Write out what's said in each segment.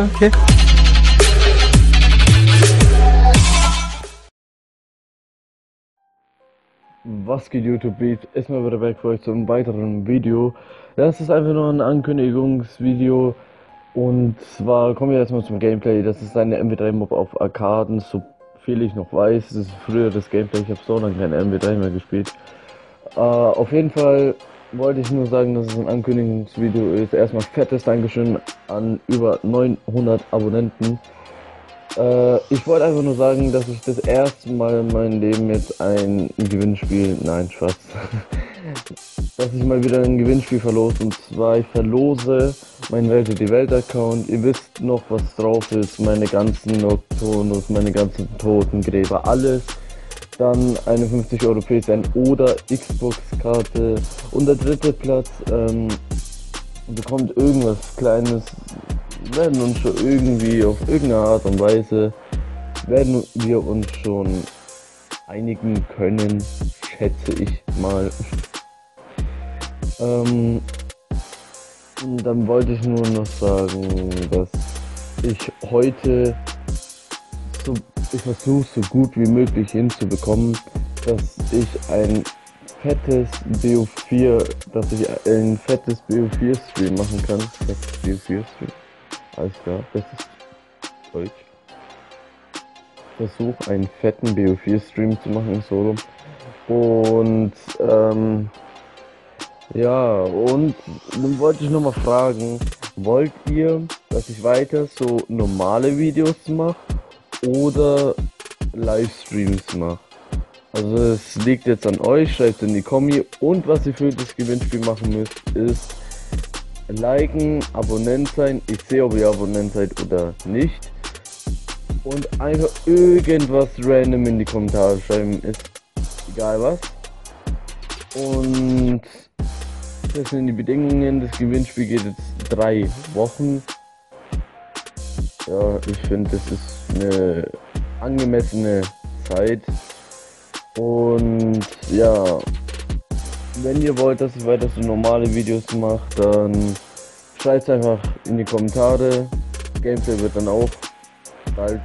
Okay. Was geht YouTube Beat? Ist mal wieder weg für euch zu einem weiteren Video. Das ist einfach nur ein Ankündigungsvideo. Und zwar kommen wir erstmal zum Gameplay. Das ist eine MW3-Mob auf Arkaden, so viel ich noch weiß. Das ist früher das Gameplay. Ich habe so lange keine MW3 mehr gespielt. Äh, auf jeden Fall wollte ich nur sagen, dass es ein Ankündigungsvideo ist. Erstmal fettes Dankeschön an über 900 Abonnenten. Äh, ich wollte einfach nur sagen, dass ich das erste Mal in meinem Leben jetzt ein Gewinnspiel, nein, Spaß, dass ich mal wieder ein Gewinnspiel verlose. Und zwar, ich verlose meinen Welt die Welt Account. Ihr wisst noch, was drauf ist. Meine ganzen Nocturnus, meine ganzen Totengräber, alles. Dann eine 50 Euro PSN oder Xbox-Karte. Und der dritte Platz ähm, bekommt irgendwas Kleines werden uns schon irgendwie auf irgendeine Art und Weise werden wir uns schon einigen können, schätze ich mal. ähm, dann wollte ich nur noch sagen, dass ich heute so, ich versuche so gut wie möglich hinzubekommen, dass ich ein fettes BO4, dass ich ein fettes BO4 Stream machen kann. Fettes BO4 Stream. Alles klar, das ist Deutsch. Versuch einen fetten BO4-Stream zu machen im Solo. Und ähm, ja, und dann wollte ich nochmal fragen, wollt ihr, dass ich weiter so normale Videos mache oder Livestreams mache? Also es liegt jetzt an euch, schreibt in die Kommi und was ihr für das Gewinnspiel machen müsst, ist liken, Abonnent sein. Ich sehe, ob ihr Abonnent seid oder nicht. Und einfach irgendwas random in die Kommentare schreiben. Ist egal was. Und das sind die Bedingungen. Das Gewinnspiel geht jetzt drei Wochen. Ja, ich finde, das ist eine angemessene Zeit. Und ja, wenn ihr wollt, dass ich weiter so normale Videos mache, dann schreibt einfach in die Kommentare. Gameplay wird dann auch bald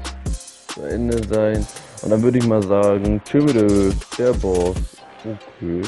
zu Ende sein. Und dann würde ich mal sagen, tschüss, der Boss. Okay.